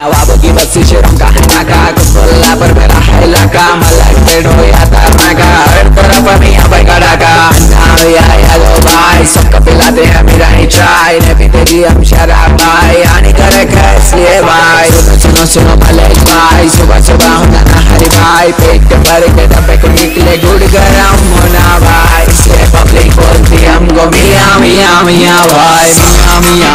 नवाब की बस्ती शेरों का है नाका कुल्ला पर मेरा है लगा मलक पे ढोया तरनाका हर तरफ़ मिया बगड़ा का डाका नाम या हेलो भाई सबका पिलाते हैं मेरा ही चाय ने पीते जी हम शराब भाई आने करे इसलिए भाई सुनो सुनो सुनो भले भाई सुबह सुबह होना ना हरी भाई पेट भर के डब्बे को निकले गुड़ गरम होना भाई इसलिए पब्लिक बोलती हमको मिया मिया मिया भाई मिया मिया